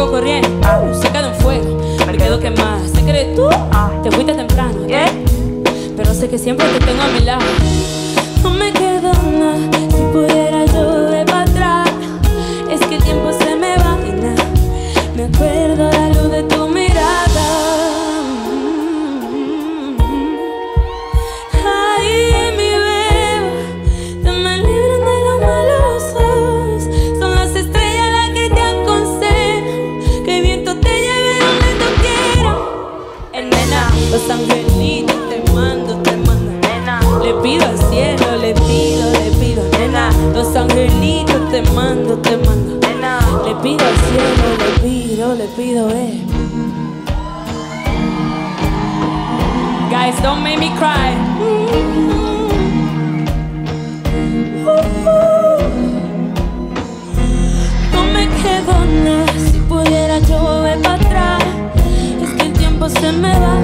Sigo corriendo, cerca de un fuego, me quedo quemada. Sé que eres tú, te fuiste temprano, ¿eh? Pero sé que siempre te tengo a mi lado. Los angelitos te mando, te mando. Nena, Le pido al cielo, le pido, le pido, nena. Los angelitos te mando, te mando. nena. Le pido al cielo, le pido, le pido, eh. Guys, don't make me cry. No me quedo nada tiempo se me va.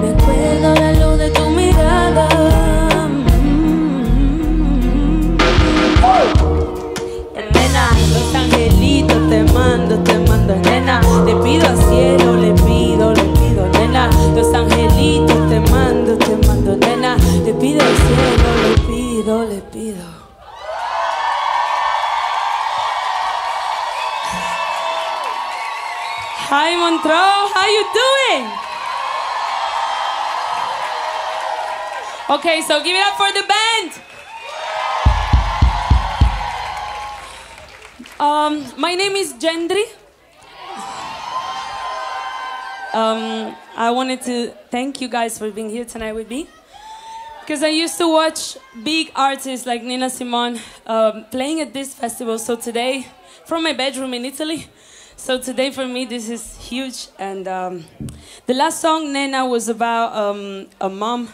Me acuerdo la luz de tu mirada. Nena, los angelitos te mando, te mando, nena. Le pido al cielo, le pido, le pido, nena. Los angelitos te mando, te mando, nena. Le pido al cielo, le pido, le pido. Hi Montreux, how are you doing? Okay, so give it up for the band. Um, my name is Yendry. Um, I wanted to thank you guys for being here tonight with me. Because I used to watch big artists like Nina Simone um, playing at this festival. So today, from my bedroom in Italy. So today for me, this is huge. And um, the last song, Nena, was about um, a mom,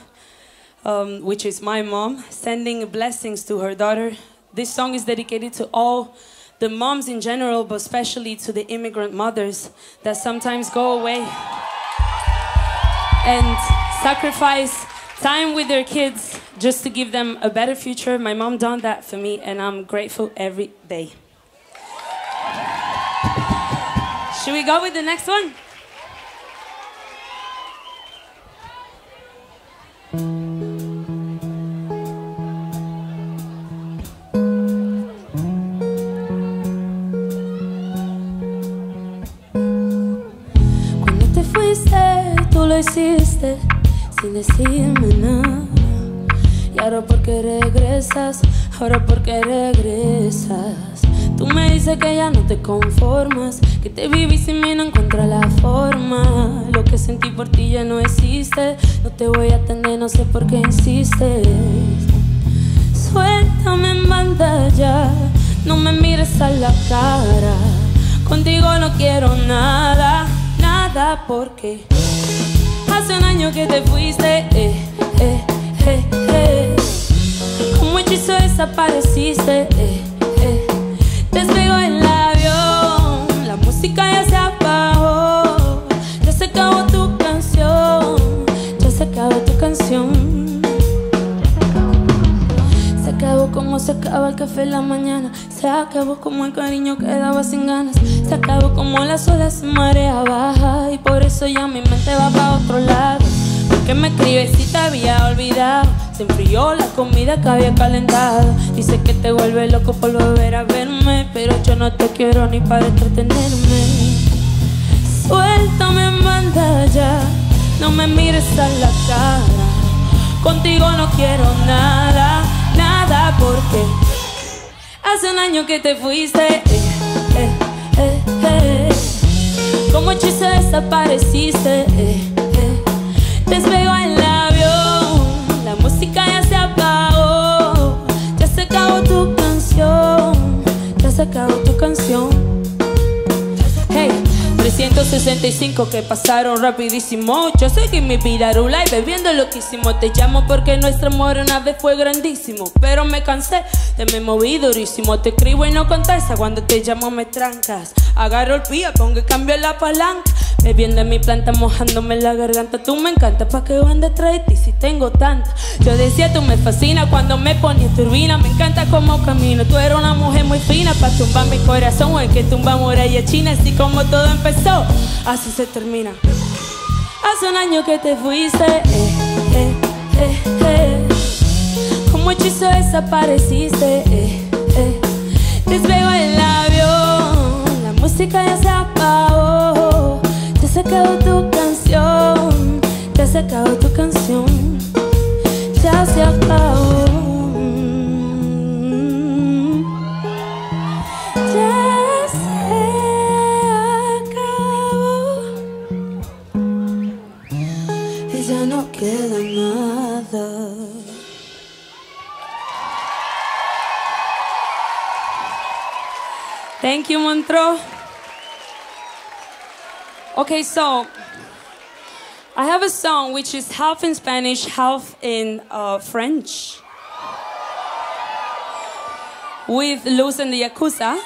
um, which is my mom, sending blessings to her daughter. This song is dedicated to all the moms in general, but especially to the immigrant mothers that sometimes go away and sacrifice time with their kids just to give them a better future. My mom done that for me, and I'm grateful every day. Should we go with the next one? Cuando te fuiste, tú lo hiciste sin decirme nada. Y ahora porque regresas, ahora porque regresas. Me dices que ya no te conformas, que te viví sin mí no encuentro la forma. Lo que sentí por ti ya no existe, no te voy a atender, no sé por qué insistes. Suéltame en banda ya, no me mires a la cara. Contigo no quiero nada, nada porque hace un año que te fuiste. Eh, eh, eh, eh. Como hechizo desapareciste. Despegó el avión, la música ya se apagó. Ya se acabó tu canción, ya se acabó tu canción. Se acabó como se acaba el café en la mañana. Se acabó como el cariño quedaba sin ganas. Se acabó como las olas marea baja. Y por eso ya mi mente va para otro lado. Porque me escribes si te había olvidado. Se enfrió la comida que había calentado. Dice que te vuelve loco por volver a verme. Pero yo no te quiero ni para entretenerme. Suéltame, no me mires a la cara. Contigo no quiero nada, nada porque hace un año que te fuiste. Eh, eh, eh. Como hechizo desapareciste. 365 que pasaron rapidísimo. Yo seguí mi vida rula y bebiendo loquísimo Te llamo porque nuestro amor una vez fue grandísimo. Pero me cansé, te me moví durísimo. Te escribo y no contesta, cuando te llamo me trancas. Agarro el pía, pongo y cambio la palanca Bebiendo en mi planta, mojándome la garganta. Tú me encanta, pa' que van detrás de ti si tengo tanta. Yo decía, tú me fascina cuando me pones turbina. Me encanta como camino, tú eres una mujer muy fina Pa' tumbar mi corazón, o el que tumba muralla china Así como todo empezó, así se termina. Hace un año que te fuiste, eh, eh, eh, eh. Como hechizo desapareciste, eh, eh. Despego el avión, la música ya se apagó Se tu canción, ya se acabó tu canción Ya se acabó Ya se acabó y ya no queda nada. Thank you, Montreux. Okay, so I have a song which is half in Spanish, half in uh, French. With Luz and the Yakuza.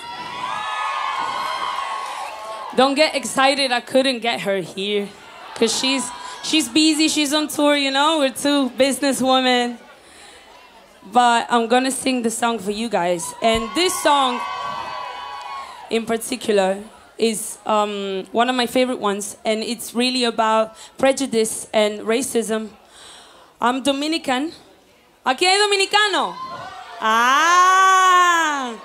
Don't get excited, I couldn't get her here. Because she's, she's busy, she's on tour, you know? We're two businesswomen. But I'm gonna sing the song for you guys. And this song in particular is um, one of my favorite ones, and it's really about prejudice and racism. I'm Dominican. Aquí hay dominicano. Ah.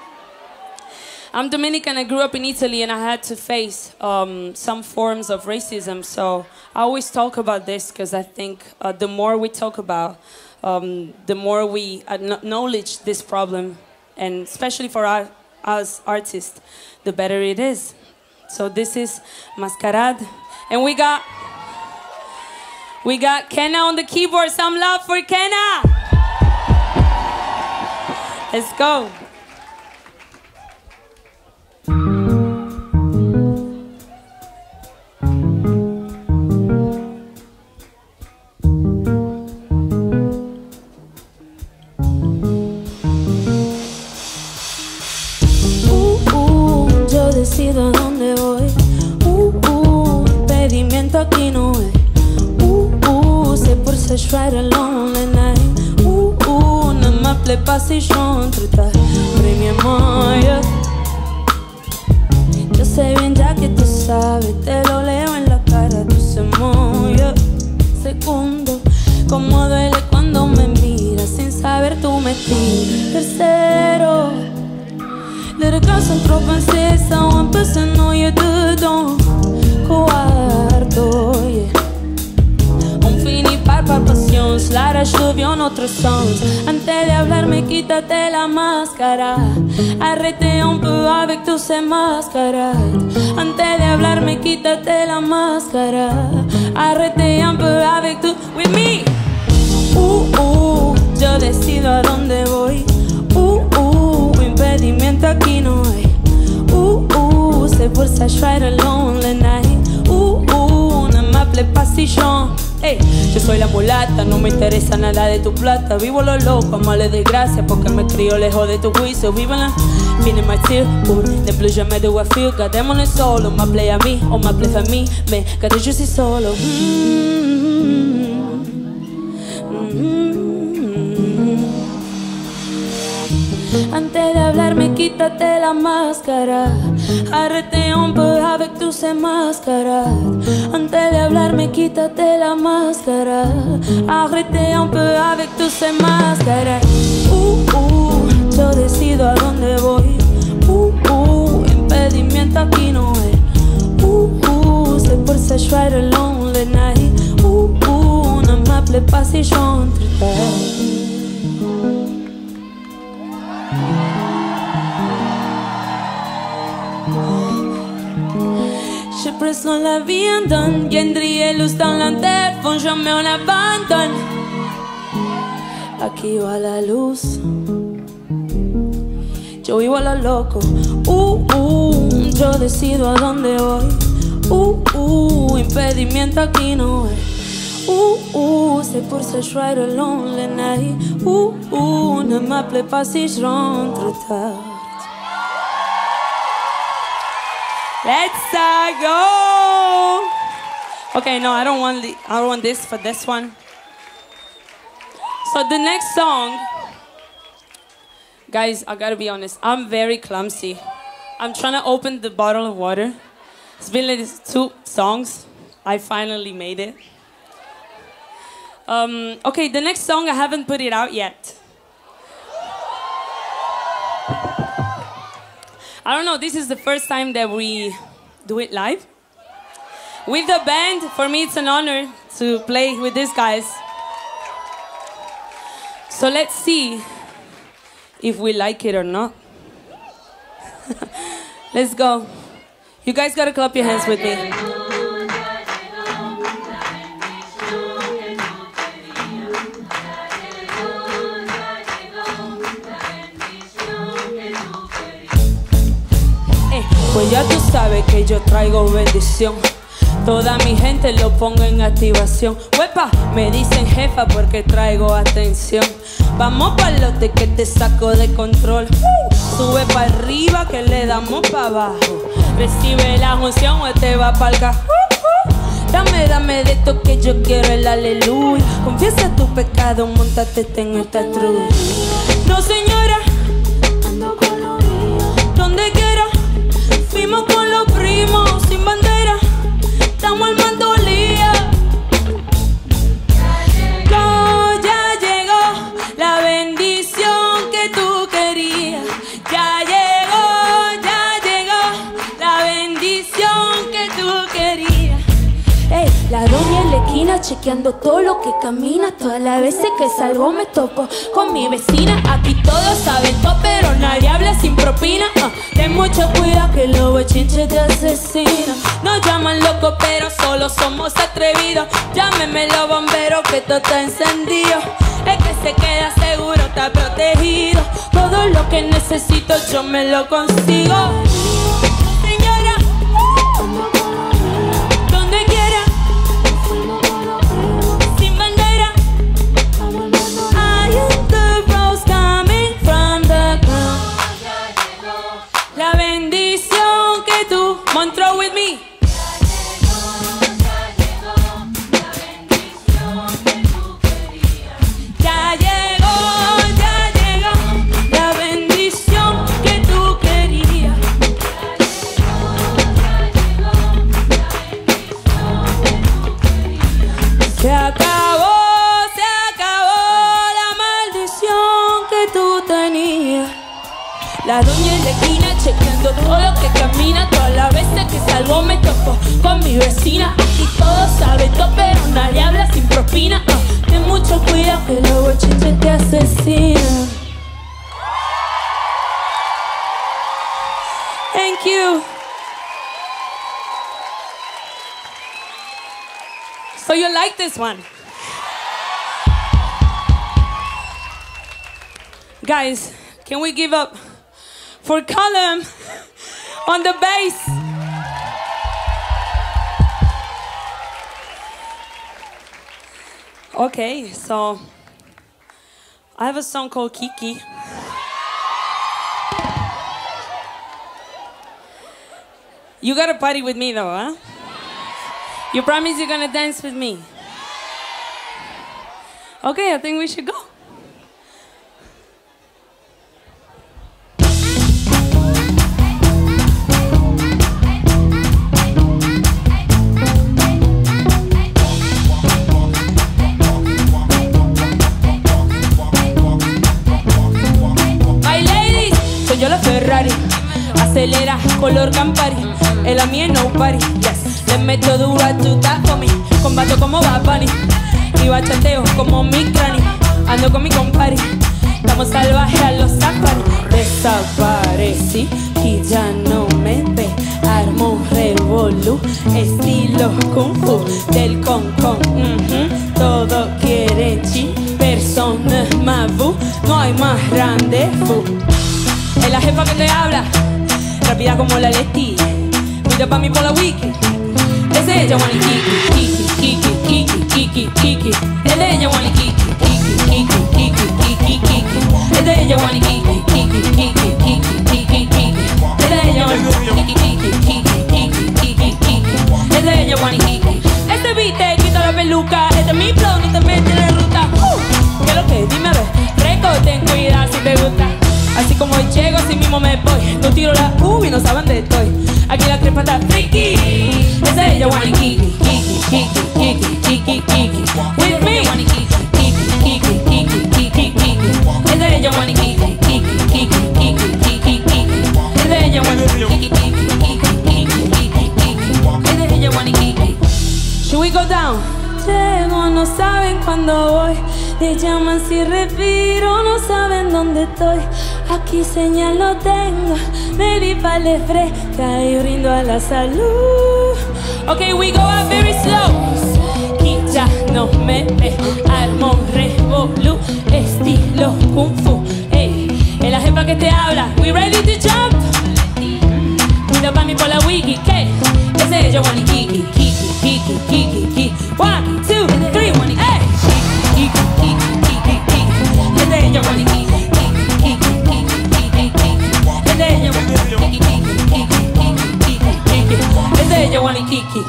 I'm Dominican. I grew up in Italy, and I had to face um, some forms of racism. So I always talk about this because I think uh, the more we talk about, um, the more we acknowledge this problem, and especially for our, us artists, the better it is. So this is Mascarad, and we got we got Kenna on the keyboard. Some love for Kenna. Let's go. Impedimento aquí no hay. Uh, uh, c'est pour ça je ride alone the night. Uh, uh, ne m'appelez pas si je rentre tard. Yeah. Yo sé bien ya que tú sabes, te lo leo en la cara, se moja. Segundo, como duele cuando me miras sin saber tú me. Tercero, girl sem tropensição Uma pessoa não ia dedão Antes de hablarme quítate la máscara Arrête un peu avec tous ces mascarades Antes de hablarme quítate la máscara Arrête un peu avec tout With me Uh, uh, yo decido a dónde voy. Uh, uh, impedimento aquí no hay. Uh, uh, c'est pour ça the night. Uh, uh, no me hable pasillón. Yo soy la mulata, no me interesa nada de tu plata. Vivo lo loco, males de gracia, porque me crío lejos de tu juicio. Viva la feeling my tear. The blues jamais do I feel. Got them on solo, my play at me, o my play for me. Man, got the solo. Mm, mm, mm Antes de hablarme, quítate la máscara. Arrête un peu avec tous ces mascarades. Antes de hablarme, quítate la máscara. Arrête un peu avec tous ces máscaras. Uh, uh, yo decido a dónde voy. Uh, uh, impedimento aquí no hay. Uh, uh, c'est pour ça je the night. Uh, m'appelait pas si j'entrais. Je presse la vie en donne, viendrai luz dans l'enterre, font jamais on abandonne. Aquí va la luz. Yo vivo a lo loco, uh, uh, yo decido a dónde voy, uh, uh, impedimento aquí no hay. Uh, uh, c'est pour ça je ride alone la night, uh, uh, ne m'appelez pas si je rentre tard. Let's uh, go. Okay, no, I don't want the, I don't want this for this one. So the next song, guys, I gotta be honest. I'm very clumsy. I'm trying to open the bottle of water. It's been like two songs. I finally made it. Um, okay, the next song I haven't put it out yet. I don't know, this is the first time that we do it live. With the band, for me it's an honor to play with these guys. So let's see if we like it or not. let's go. You guys gotta clap your hands with me. Pues ya tú sabes que yo traigo bendición. Toda mi gente lo pongo en activación. Huepa, me dicen jefa porque traigo atención. Vamos pa'l lote que te saco de control. Sube para arriba que le damos para abajo. Recibe la unción o te va pa'l cajón. Dame, dame de esto que yo quiero el aleluya. Confiesa tu pecado, montate en esta cruz. No, señora, salgo me topo con mi vecina. Aquí todos saben todo, pero nadie habla sin propina. Ah, ten mucho cuidado que los bochinches te asesinan. Nos llaman locos, pero solo somos atrevidos. Llámeme los bomberos que todo está encendido. El que se queda seguro está protegido. Todo lo que necesito yo me lo consigo. So you like this one? Guys, can we give up for Calum on the bass? Okay, so I have a song called Kiki. You gotta party with me though, huh? You promise you're gonna dance with me? Okay, I think we should go. My ladies, soy yo la Ferrari. Acelera, color Campari. El a rápida como la Leti. Mira pa' mí por la wiki. Es ella, Wani Kiki, Kiki, Kiki, Kiki, Kiki, Kiki. Es ella, Wani Kiki, Kiki, Kiki, Kiki, Kiki, Kiki. Es ella, Wani Kiki, Kiki, Kiki, Kiki, Kiki, Kiki. Es ella, Wani Kiki, Kiki, Kiki, Kiki, Kiki. Es ella, Wani Kiki. Este beat te quita la peluca, este es mi flow, no te metes en la ruta. Uh, ¿Qué es lo que? Dime a ver, Reco, ten cuidado si te gusta. Así como llego, así mismo me voy. No tiro la U y no saben dónde estoy. Aquí la crepa está friki. Es de ella, Wani Kiki, Kiki, Kiki, Kiki, Kiki, Kiki. With me, Kiki, Kiki, Kiki, Kiki, Kiki. Es de ella, Wani Kiki, Kiki, Kiki, Kiki, Kiki, Kiki. Es de ella, Wani Kiki, Kiki, Kiki, Kiki, Kiki, Kiki. Es de ella, Wani Kiki. Should we go down? Llego, no saben cuándo voy. Te llaman si respiro, no saben dónde estoy. Aquí señal no tengo, baby, vale fresca y brindo a la salud. Okay, we go out very slow. Y ya no me ve, armo un revolú, estilo kung fu. Ey, es la jefa que te habla. We ready to jump? Mira pa' mí por la wiki, ¿qué? Es ella, Wani Kiki, Kiki, Kiki, Kiki, Kiki. One, two, three, Wani, ey. Kiki, Kiki, Kiki, Kiki. Es ella, Wani Kiki, Kiki, Kiki. Es ella, Wani Kiki.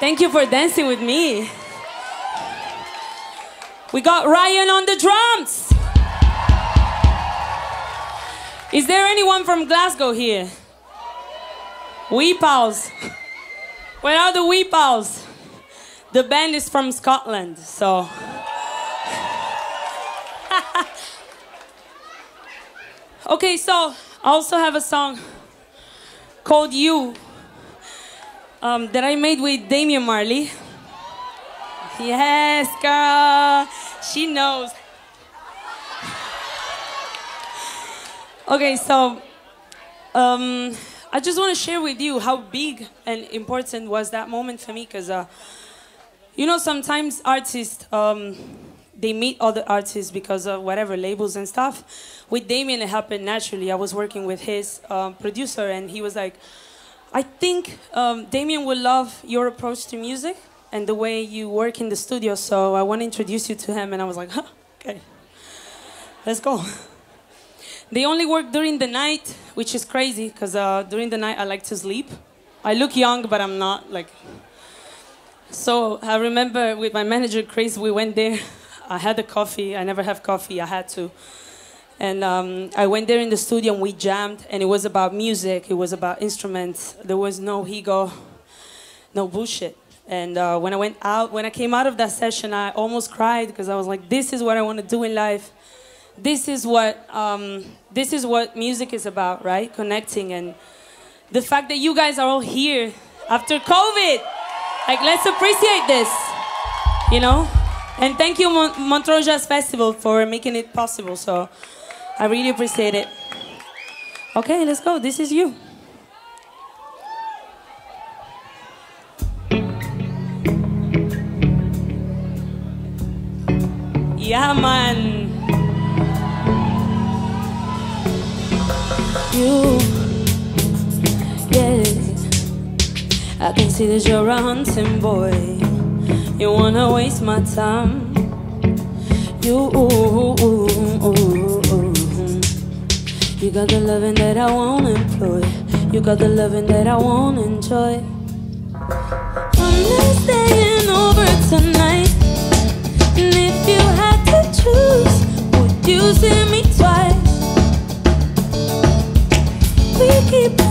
Thank you for dancing with me. We got Ryan on the drums. Is there anyone from Glasgow here? Wee pals. Where are the wee pals? The band is from Scotland, so. Okay, so I also have a song called You um, that I made with Damian Marley. Yes, girl. She knows. Okay, so um, I just want to share with you how big and important was that moment for me because, uh, you know, sometimes artists um, they meet other artists because of whatever labels and stuff. With Damian, it happened naturally. I was working with his um, producer, and he was like, I think um, Damian would love your approach to music and the way you work in the studio. So I want to introduce you to him. And I was like, huh, okay, let's go. They only work during the night, which is crazy because uh, during the night I like to sleep. I look young, but I'm not. Like, so I remember with my manager Chris, we went there. I had a coffee. I never have coffee. I had to. And um, I went there in the studio and we jammed, and it was about music, it was about instruments. There was no ego, no bullshit. And uh, when I went out, when I came out of that session, I almost cried because I was like, this is what I want to do in life. This is what, um, this is what music is about, right? Connecting. And the fact that you guys are all here after COVID, like, let's appreciate this, you know? And thank you, Mon- Montreux Jazz Festival, for making it possible. So I really appreciate it. Okay, let's go. This is you. Yeah, man. You, yeah. I can see that you're a hunting boy. You wanna waste my time. You, you got the loving that I won't employ. You got the loving that I won't enjoy. I'm not staying over tonight. And if you had to choose, would you see me twice? We keep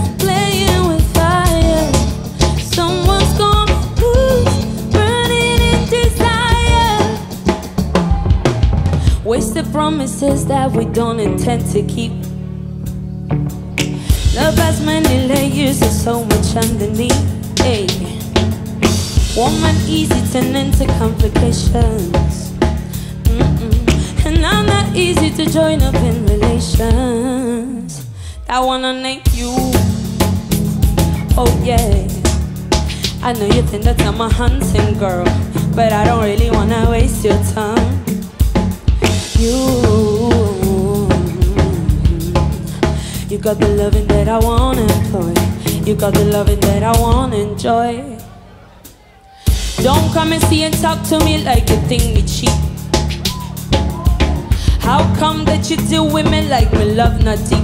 Wasted promises that we don't intend to keep. Love has many layers, there's so much underneath. Hey. Woman easy turn into complications. Mm-mm. And I'm not easy to join up in relations. I wanna name you. Oh yeah. I know you think that I'm a hunting girl, but I don't really wanna waste your time. You, you got the loving that I wanna employ. You got the loving that I wanna enjoy. Don't come and see and talk to me like you think me cheap. How come that you deal with me like me love not deep?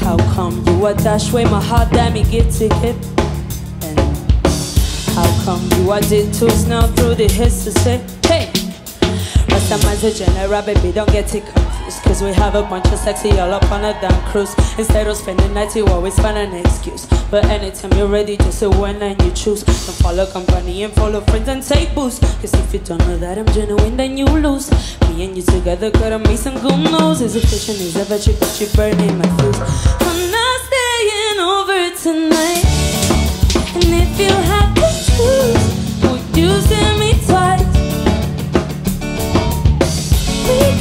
How come you a dash my heart that me get to keep? And how come you a did twos now through the history? Rasta man's a general, baby, don't get it confused. Cause we have a bunch of sexy all up on a damn cruise. Instead of spending nights, you always find an excuse. But anytime you're ready, just say when and you choose. Don't follow company and follow friends and take boost. Cause if you don't know that I'm genuine, then you lose. Me and you together could have made some good news. Is a and is a veggie, but you burning my fuse. I'm not staying over tonight. And if you have to choose, would you see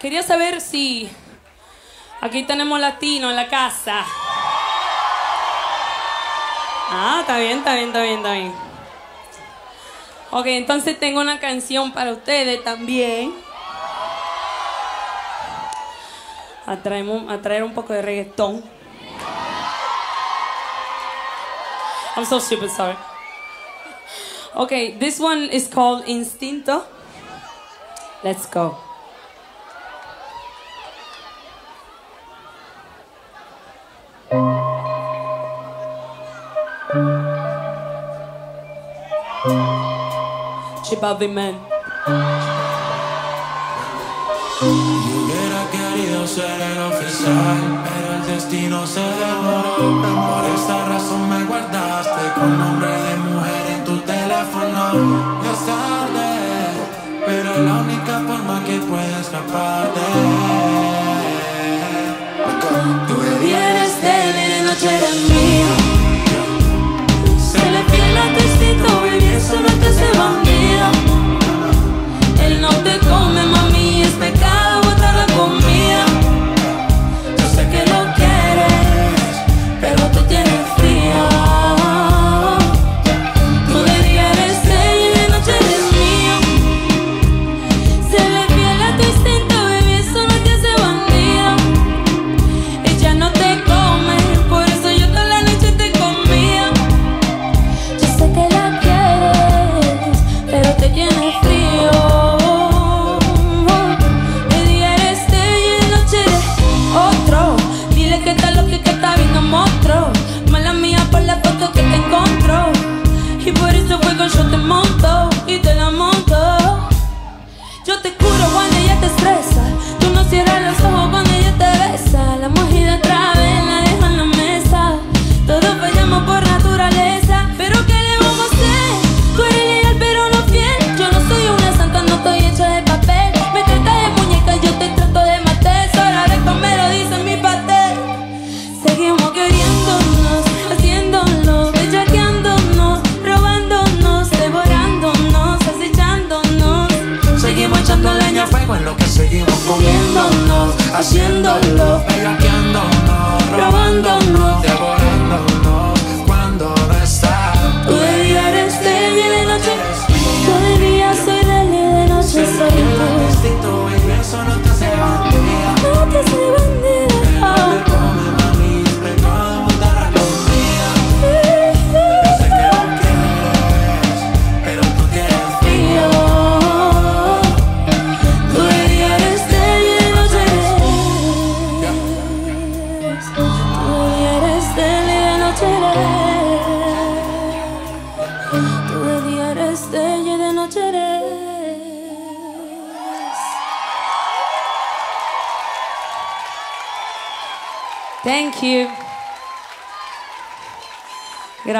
quería saber si aquí tenemos latino en la casa. Ah, está bien, está bien, está bien, está bien. Ok, entonces tengo una canción para ustedes también. A traer, a traer un poco de reggaetón. I'm so stupid, sorry. Okay, this one is called Instinto. Let's go. Chibabi man. Hubiera querido ser el oficial, pero el destino se devoró. Por esta razón me guardaste con nombre de mujer en tu teléfono. Ya es tarde, pero la única forma que puedo escaparte. Tú Debieras tener Se le fiel a tu instinto, baby, eso no hace bandido. Él no te come, mami, fue lo que seguimos comiéndonos, haciéndolo, bellaqueándonos, robándonos.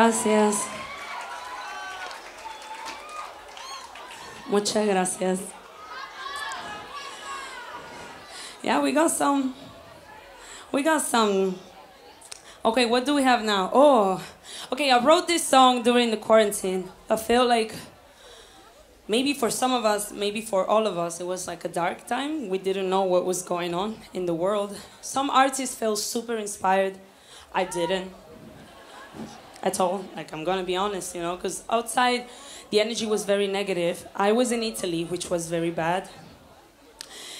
Gracias. Muchas gracias. Yeah, we got some. We got some. Okay, what do we have now? Oh, okay, I wrote this song during the quarantine. I feel like maybe for some of us, maybe for all of us, it was like a dark time. We didn't know what was going on in the world. Some artists felt super inspired. I didn't at all. Like, I'm gonna be honest, you know, because outside the energy was very negative. I was in Italy, which was very bad.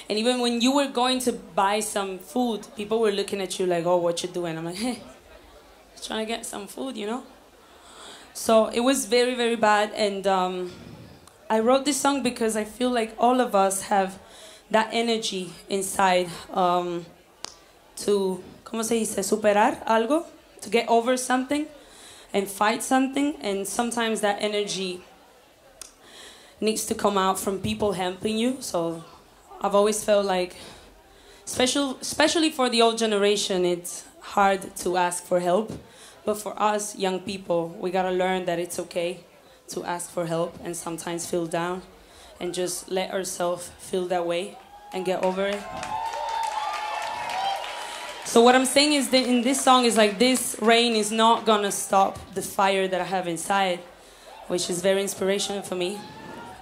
And even when you were going to buy some food, people were looking at you like, oh, what you doing? I'm like, hey, trying to get some food, you know? So it was very, very bad. And um, I wrote this song because I feel like all of us have that energy inside um, to, ¿cómo se dice? Superar algo, to get over something and fight something. And sometimes that energy needs to come out from people helping you. So I've always felt like, special, especially for the old generation, it's hard to ask for help. But for us young people, we gotta learn that it's okay to ask for help and sometimes feel down and just let ourselves feel that way and get over it. So what I'm saying is that in this song is like this rain is not gonna stop the fire that I have inside, which is very inspirational for me.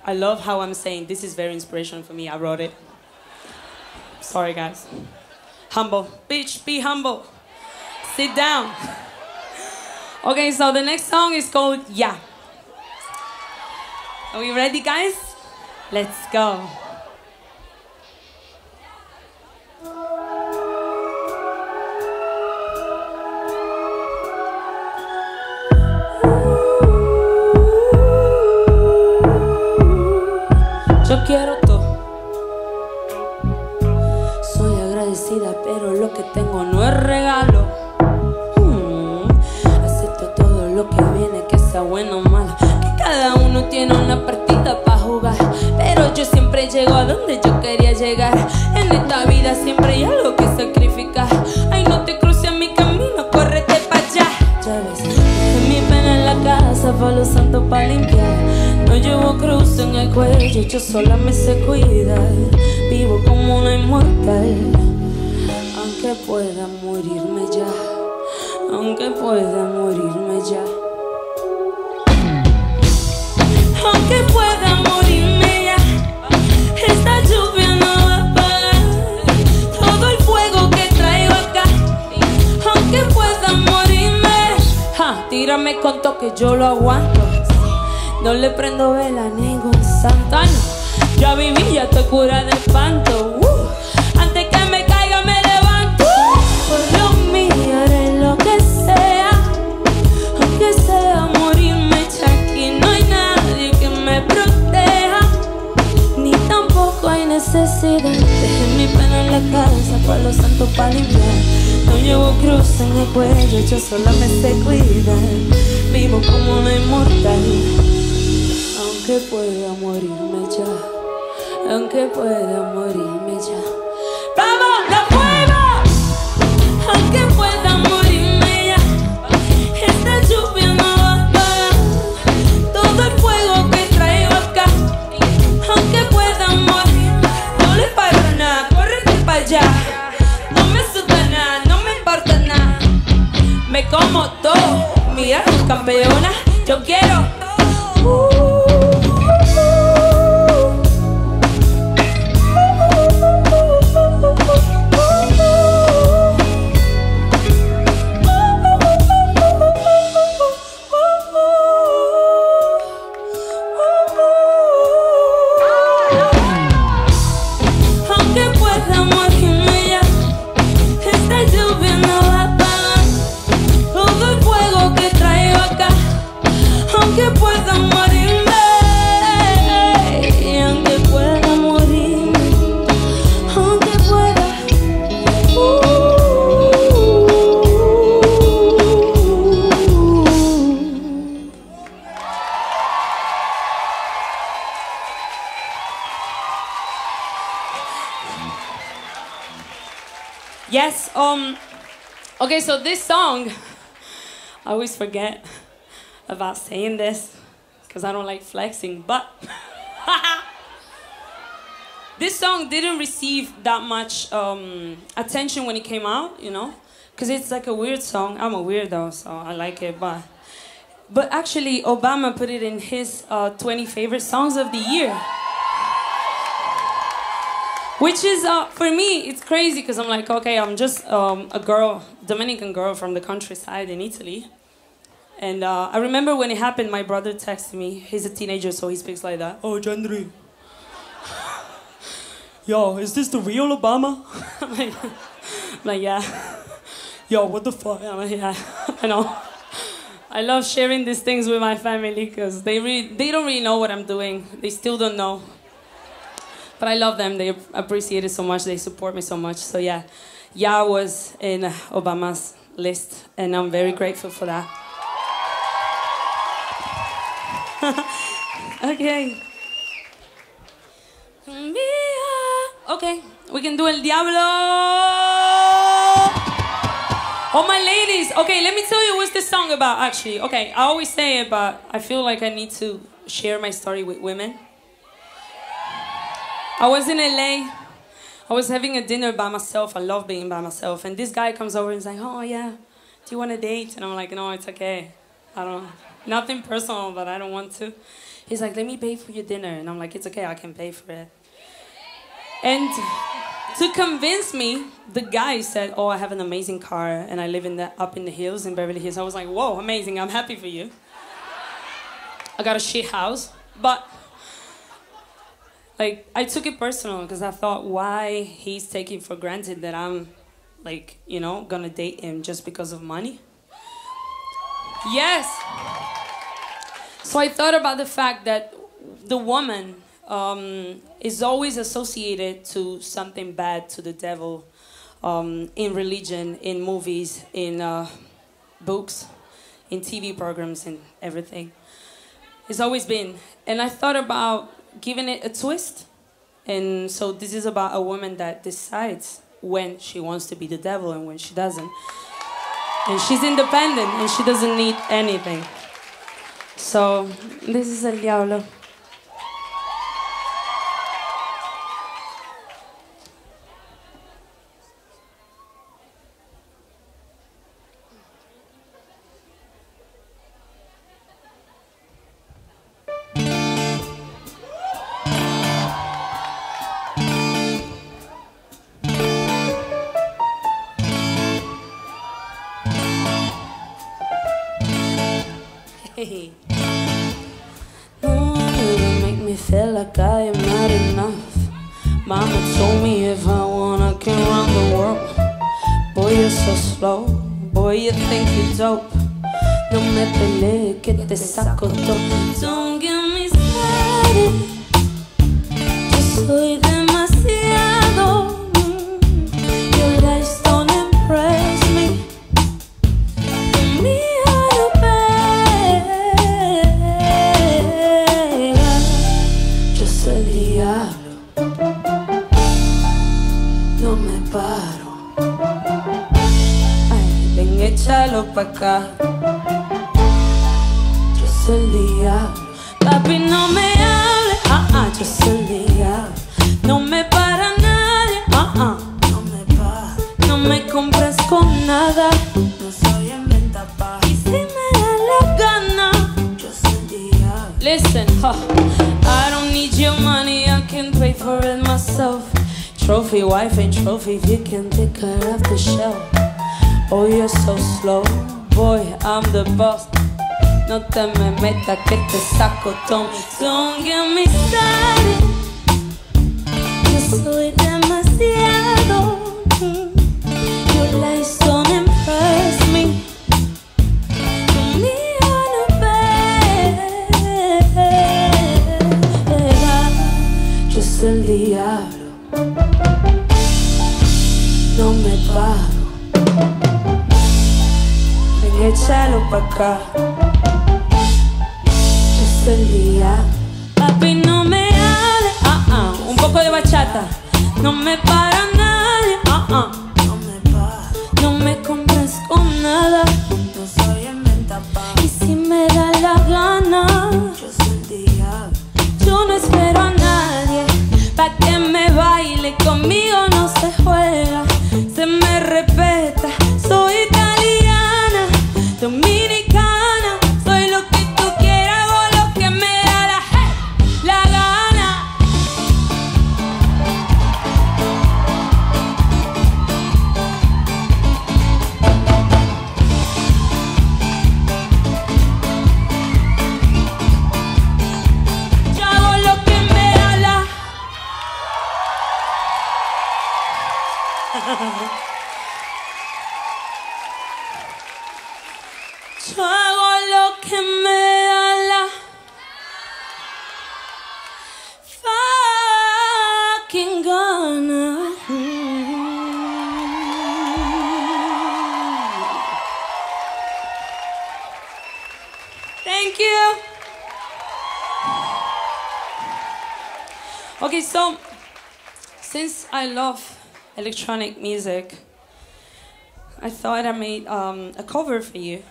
I love how I'm saying this is very inspirational for me. I wrote it. Sorry guys. Humble. Bitch, be humble. Sit down. Okay, so the next song is called Yeah. Are we ready, guys? Let's go. Quiero todo. Soy agradecida, pero lo que tengo no es regalo. Hmm. Acepto todo lo que viene, que sea bueno o malo. Que cada uno tiene una partida para jugar. Pero yo siempre llego a donde yo quería llegar. En esta vida siempre hay algo que sacrificar. Ay, no los santos para limpiar. No llevo cruz en el cuello, yo sola me sé cuidar. Vivo como una inmortal. Aunque pueda morirme ya, aunque pueda morirme ya. Ja, tírame con toque, yo lo aguanto. No le prendo vela ningún santo, no. Ya viví, ya estoy cura de espanto. Uh, Dejé mi pena en la casa para los santos para limpiar. No llevo cruz en el cuello, yo sola me sé. Vivo como una inmortal. Aunque pueda morirme ya, aunque pueda morirme ya. ¡Vamos, la fuego! Aunque allá. No me asusta nada, no me importa nada. Me como todo, mira, campeona, yo quiero. Okay, so this song, I always forget about saying this because I don't like flexing, but this song didn't receive that much um, attention when it came out, you know, because it's like a weird song. I'm a weirdo, so I like it, but but actually, Obama put it in his uh, 20 favorite songs of the year. Which is, uh, for me, it's crazy because I'm like, okay, I'm just um, a girl, Dominican girl from the countryside in Italy. And uh, I remember when it happened, my brother texted me. He's a teenager, so he speaks like that. Oh, Yendry. Yo, is this the real Obama? I'm like, I'm like, yeah. Yo, what the fuck? I'm like, yeah, I know. I love sharing these things with my family because they, really, they don't really know what I'm doing. They still don't know. But I love them. They appreciate it so much. They support me so much. So yeah, yeah was in Obama's list, and I'm very grateful for that. okay. Okay, we can do El Diablo. Oh, my ladies. Okay, let me tell you what's this song about, actually. Okay, I always say it, but I feel like I need to share my story with women. I was in LA. I was having a dinner by myself. I love being by myself. And this guy comes over and is like, oh, yeah, do you want a date? And I'm like, no, it's okay. I don't, nothing personal, but I don't want to. He's like, let me pay for your dinner. And I'm like, it's okay, I can pay for it. And to convince me, the guy said, oh, I have an amazing car and I live in the, up in the hills in Beverly Hills. I was like, whoa, amazing, I'm happy for you. I got a shit house. But like I took it personal because I thought why he's taking for granted that I'm like, you know, gonna date him just because of money. Yes. So I thought about the fact that the woman um, is always associated to something bad, to the devil, um, in religion, in movies, in uh, books, in TV programs, and everything. It's always been. And I thought about giving it a twist. And so this is about a woman that decides when she wants to be the devil and when she doesn't. And she's independent and she doesn't need anything. So this is El Diablo. No one ever make me feel like I am not enough. Mama told me if I want, I can run the world. Boy, you're so slow. Boy, you think you're dope. No me pelees que te saco todo. Don't get me started. Yo soy demasiado. Pa' acá. Yo soy el diablo. Papi, no me. Ah, ah, yo soy el diablo. No me para nadie. Ah, ah, no me para. No me con nada. No soy en venta pa. Y si me da la gana, yo soy el diablo. Listen, huh. I don't need your money. I can pay for it myself. Trophy wife ain't trophy if you can pick her off the shelf. Oh, you're so slow, boy, I'm the boss. No te me metas que te saco ton. Don't get me started. Yo soy demasiado. Your lies don't impress me. Conmigo no pega. Yo soy el diablo. No me. échalo pa' acá. Es el día. Papi, no me hables, ah, uh ah. -uh. Un poco de bachata. No me para nadie, ah, uh ah. No me para. No me compras con nada. No soy en venta pa. Y si me da la gana. Yo soy el día. Yo no espero a nadie. Pa' que electronic music, I thought I made um, a cover for you.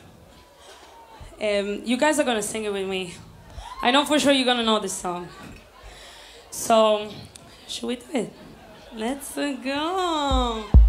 Um, you guys are gonna sing it with me. I know for sure you're gonna know this song. So, should we do it? Let's go.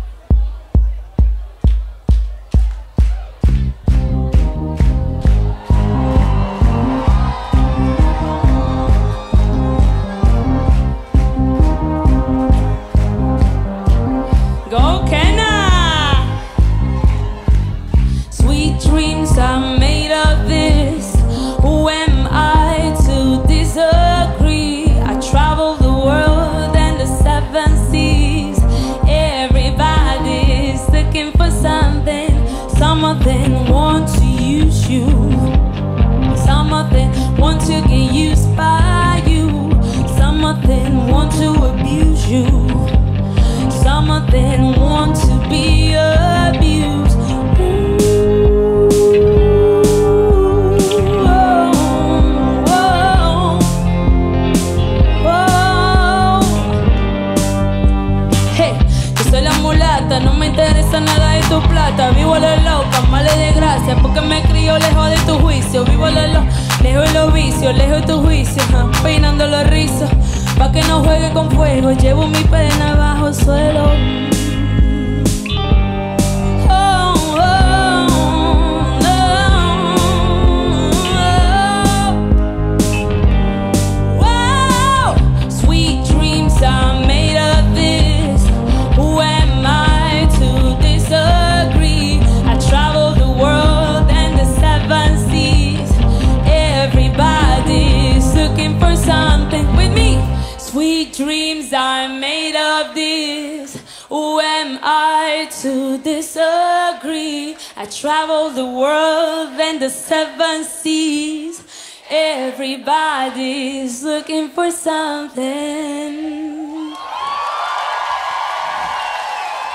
Something.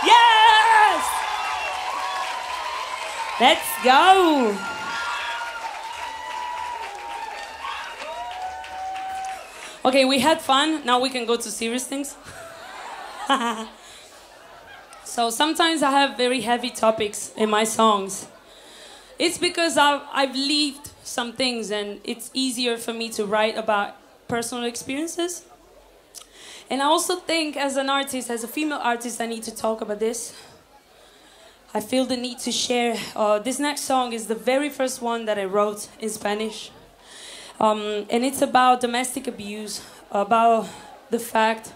Yes! Let's go! Okay, we had fun. Now we can go to serious things. so sometimes I have very heavy topics in my songs. It's because I've, I've lived some things and it's easier for me to write about personal experiences. And I also think, as an artist, as a female artist, I need to talk about this. I feel the need to share. Uh, this next song is the very first one that I wrote in Spanish. Um, and it's about domestic abuse, about the fact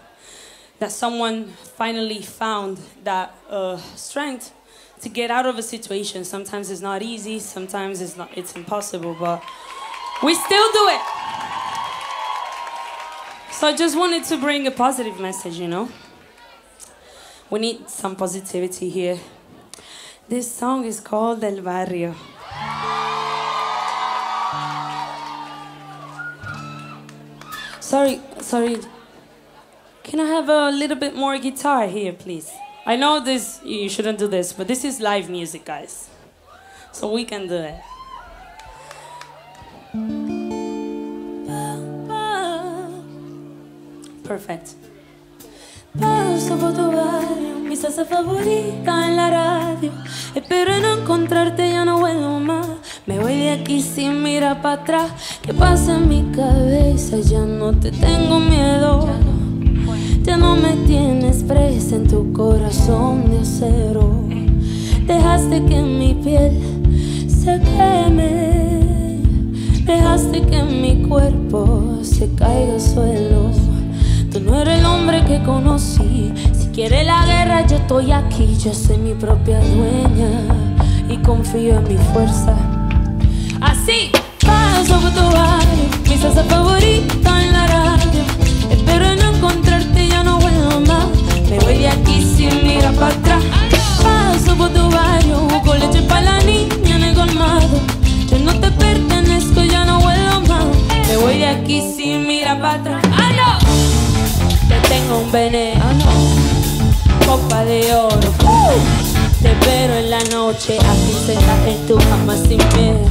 that someone finally found that uh, strength to get out of a situation. Sometimes it's not easy, sometimes it's not it's impossible, but we still do it. So I just wanted to bring a positive message, you know. We need some positivity here. This song is called El Barrio. Sorry, sorry. Can I have a little bit more guitar here, please? I know this, you shouldn't do this, but this is live music, guys. So we can do it. Perfect. Paso por tu barrio, mi salsa favorita en la radio. Espero no encontrarte, ya no vuelvo más. Me voy de aquí sin mirar para atrás. ¿Qué pasa en mi cabeza? Ya no te tengo miedo. Ya no me tienes presa en tu corazón de acero. Dejaste que mi piel se queme. Dejaste que mi cuerpo se caiga al suelo. Tú no eres el hombre que conocí. Si quieres la guerra, yo estoy aquí. Yo soy mi propia dueña y confío en mi fuerza. Así paso por tu barrio, mi salsa favorita en la radio. Espero no encontrarte, ya no vuelvo más. Me voy de aquí sin mirar para atrás. Paso por tu barrio, busco leche para la niña en el colmado. Yo no te pertenezco, ya no vuelvo más. Me voy de aquí sin mirar para atrás. ¡Ah, no! Te tengo un veneno, copa de oro. Te espero en la noche, aquí sentada en tu cama sin miedo.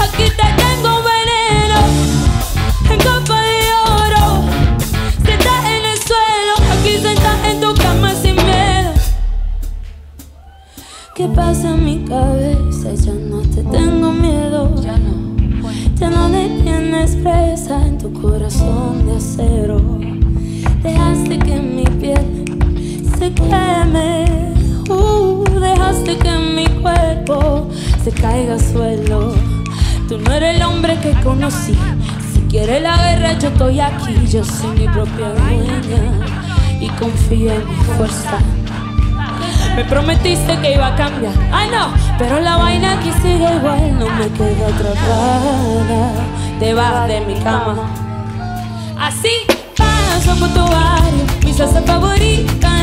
Aquí te tengo un veneno, en copa de oro. Sentada en el suelo, aquí sentada en tu cama sin miedo. ¿Qué pasa en mi cabeza? Ya no te tengo miedo. Ya no. Ya no me tienes presa en tu corazón de acero. Dejaste que mi piel se queme. Uh, dejaste que mi cuerpo se caiga al suelo. Tú no eres el hombre que conocí. Si quieres la guerra, yo estoy aquí. Yo soy mi propia dueña y confío en mi fuerza. Me prometiste que iba a cambiar, ay no, pero la vaina aquí sigue igual, no me quedo atrapada debajo de mi cama. Así campo toário, minha favorita.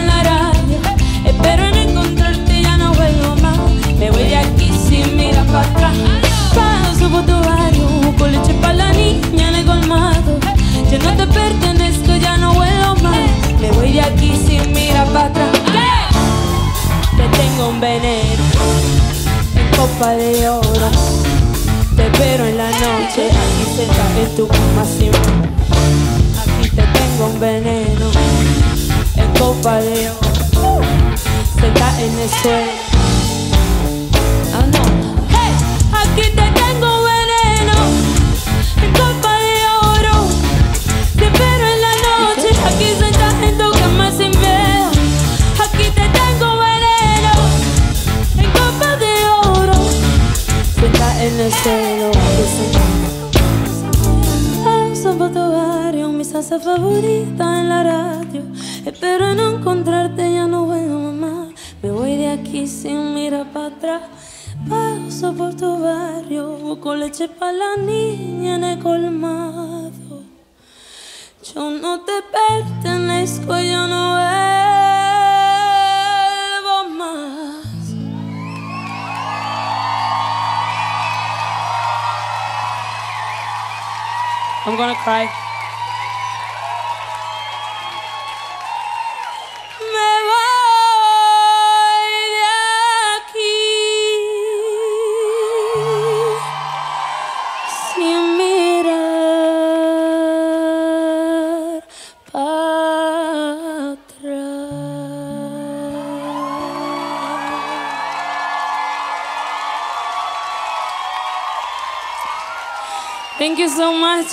Thank you so much.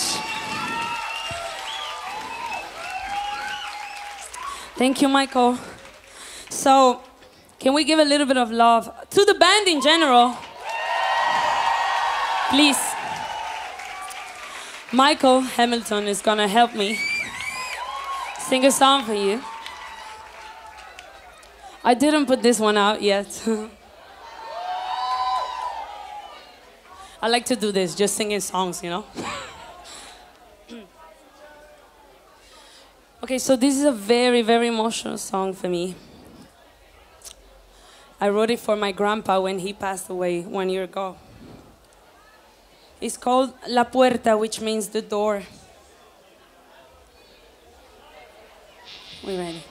Thank you, Michael. So, can we give a little bit of love to the band in general? Please. Michael Hamilton is gonna help me sing a song for you. I didn't put this one out yet. I like to do this, just singing songs, you know? okay, so this is a very, very emotional song for me. I wrote it for my grandpa when he passed away one year ago. It's called La Puerta, which means the door. We ready?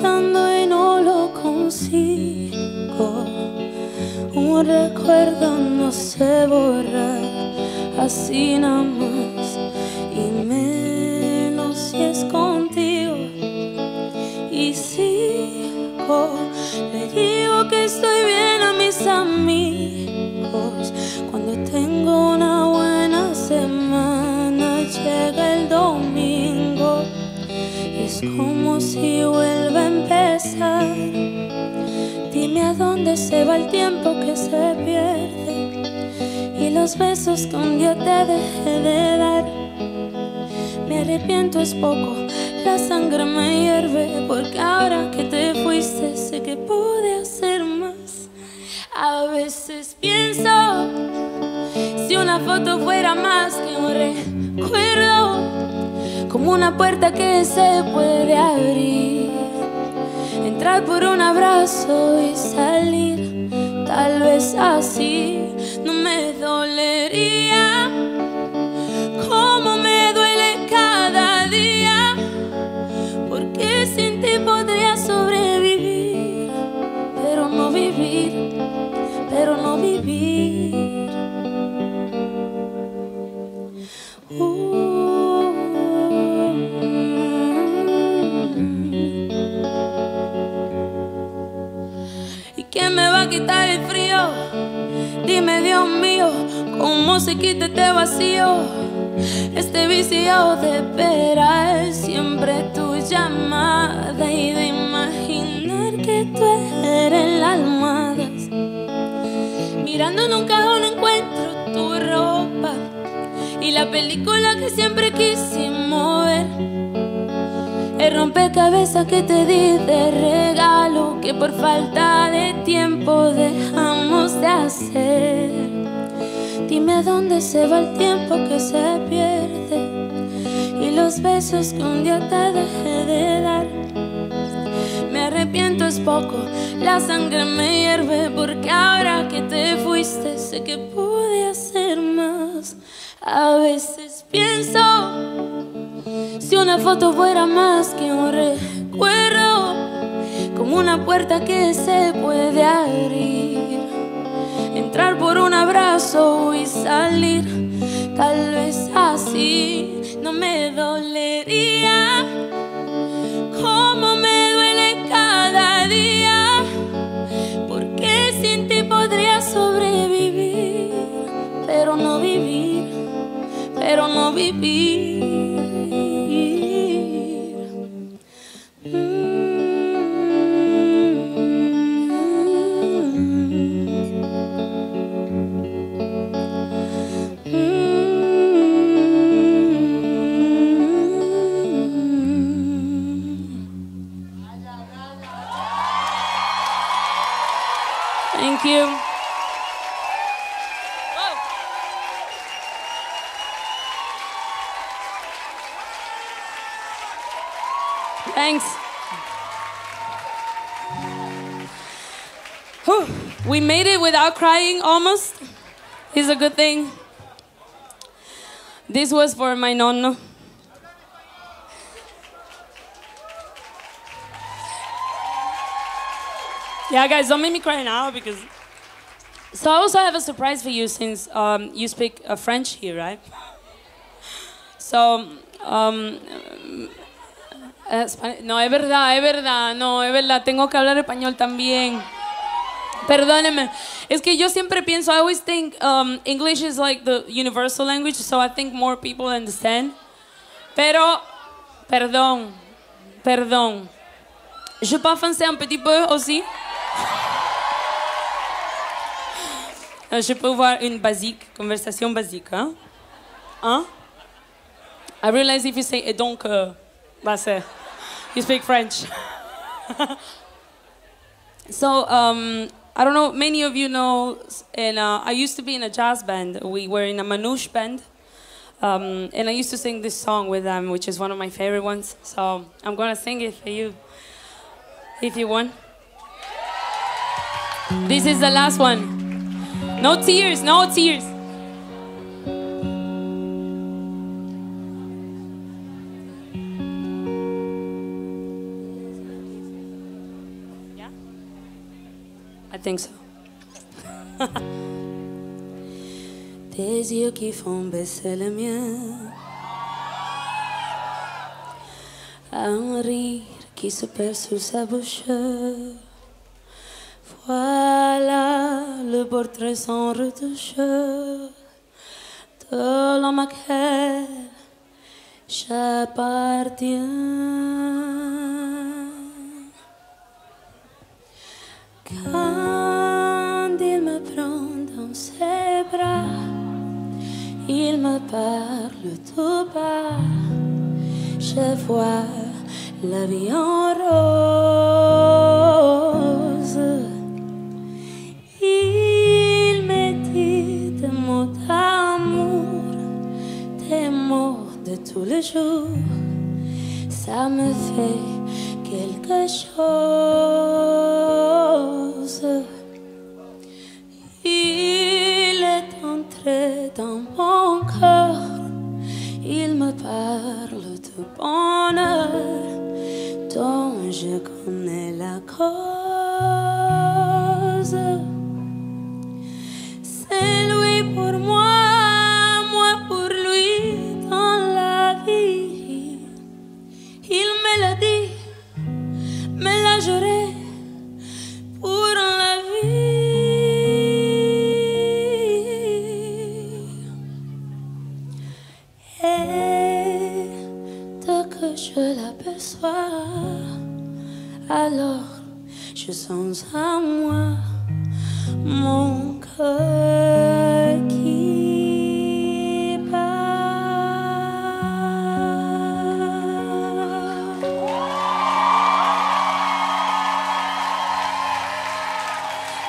Y no lo consigo. Un recuerdo no se borra así nada más y menos si es contigo. Y sigo, le digo que estoy bien a mis amigos cuando tengo una buena semana como si vuelva a empezar. Dime a dónde se va el tiempo que se pierde y los besos que un día te dejé de dar. Me arrepiento es poco la sangre me hierve porque ahora que te fuiste sé que pude hacer más. A veces pienso si una foto fuera más que un recuerdo, como una puerta que se puede abrir, entrar por un abrazo y salir, tal vez así no me dolería ¿cómo se quita este vacío? Este vicio de esperar siempre tu llamada y de imaginar que tú eres la almohada. Mirando en un cajón encuentro tu ropa y la película que siempre quisimos ver. El rompecabezas que te di de regalo que por falta de tiempo dejamos de hacer. Dime a dónde se va el tiempo que se pierde y los besos que un día te dejé de dar. Me arrepiento es poco, la sangre me hierve porque ahora que te fuiste sé que pude hacer más. A veces pienso si una foto fuera más que un recuerdo, como una puerta que se puede abrir, entrar por un abrazo y salir, tal vez así no me dolería como me duele cada día, porque sin ti podría sobrevivir, pero no vivir, pero no vivir. Without crying almost. It's a good thing. This was for my nonno. Yeah, guys, don't make me cry now because. So I also have a surprise for you since um, you speak uh, French here, right? So, um, eh, no, es verdad, es verdad, no, es verdad, tengo que hablar español también. Perdóneme. Es que yo siempre pienso, I always think um, English is like the universal language, so I think more people understand. Pero, perdón, pardon. Je peux français un petit peu aussi? Euh, Je peux voir une basique, conversation basique, hein? Hein? I realize if you say et donc, euh, bah c'est, you speak French. so, um, I don't know, many of you know, and uh, I used to be in a jazz band. We were in a Manouche band. Um, and I used to sing this song with them, which is one of my favorite ones. So I'm gonna sing it for you, if you want. This is the last one. No tears, no tears. I think so. Tes yeux qui font baisser. Un rire qui se perd sur sa bouche. Voilà le portrait sans retouche de l'homme auquel j'appartiens. Quand il me prend dans ses bras, il me parle tout bas, je vois la vie en rose. Il me dit des mots d'amour, des mots de tous les jours. Ça me fait quelque chose. Bonheur dont je connais la cause. Je sens à moi mon cœur qui.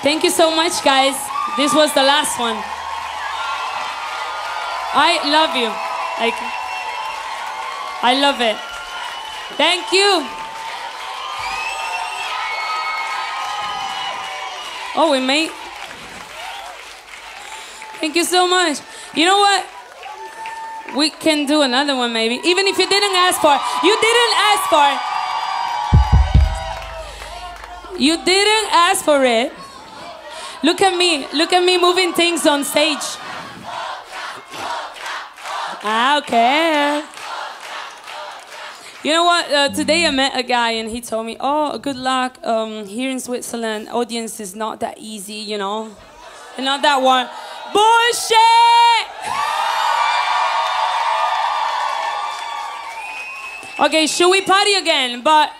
Thank you so much, guys. This was the last one. I love you. Like, I love it. Thank you. Oh, we made. Thank you so much. You know what? We can do another one maybe. Even if you didn't ask for it. You didn't ask for it. You didn't ask for it. Look at me. Look at me moving things on stage. Ah, Don't care. You know what? Uh, today I met a guy and he told me, "Oh, good luck. Um, here in Switzerland, audience is not that easy. You know, and not that one. Bullshit." Okay, should we party again? But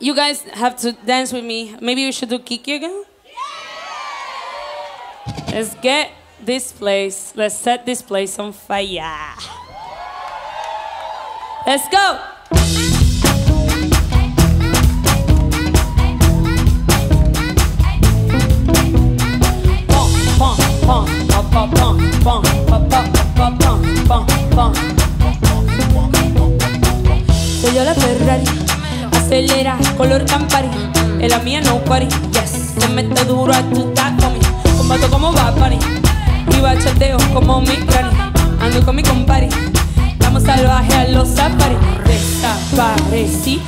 you guys have to dance with me. Maybe we should do Kiki again. Let's get this place. Let's set this place on fire. Let's go. Soy yo la Ferrari, acelera, color Campari. En la mía no party, yes. Le meto duro a tu taco. Combato como Bad. Y bachateo como mi granny. Ando con mi compari. Vamos salvaje a los safari. Desaparecí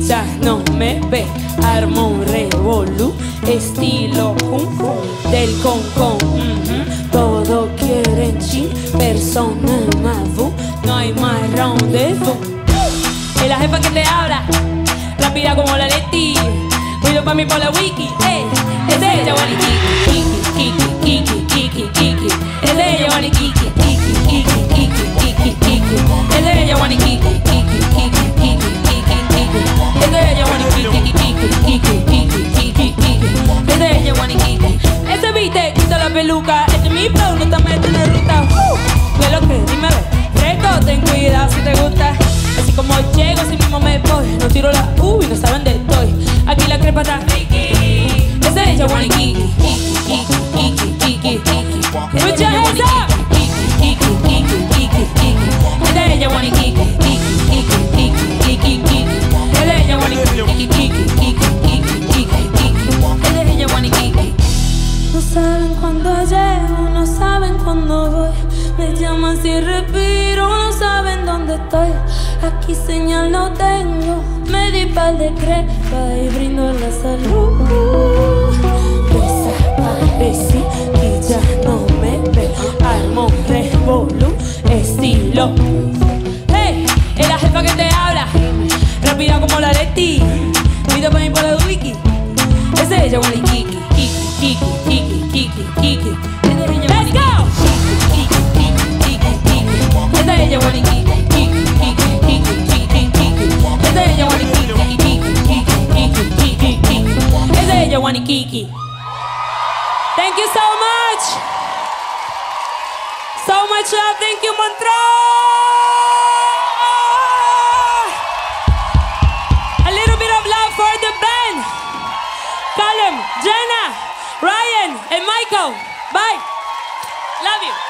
ya no me ve. Armo un revolú, estilo pum pum del con con. ujú. Todo quieren chin, persona mavu. No hay más rendezvous. Y la jefa que te habla, rápida como la Leti. Cuido pa' mí por la wiki, eh. Es ella, Wani Kiki, Kiki, Kiki, Kiki, Kiki. Es ella, Wani Kiki, Kiki, Kiki, Kiki, Kiki, Kiki. Es ella, Wani Kiki, Kiki, Kiki, Kiki, Kiki, Kiki. Es ella, Wani Kiki, Kiki, Kiki, Kiki, Kiki, Kiki. Es ella, Wani Kiki. Ese viste, quita la peluca. Flow, no te metes en ruta. Uh, ¿Qué es lo que? Ver. Fresco, ten cuidado si te gusta. Así como llego, así mismo me voy. No tiro la U y no saben de estoy. Aquí la crepa aquí señal no tengo. Me di pal de crepa y brindo la salud. Desaparecí y ya no me ve. Armo revolú, estilo. Hey, es la jefa que te habla. Rápida como la Leti. Cuida para mi por el wiki. Es ella, Wally Kiki, Kiki, Kiki, Kiki, Kiki, Kiki. Let's go. Thank you so much. So much love. Thank you, Montreux. A little bit of love for the band. Calum, Jenna, Ryan, and Michael. Bye. Love you.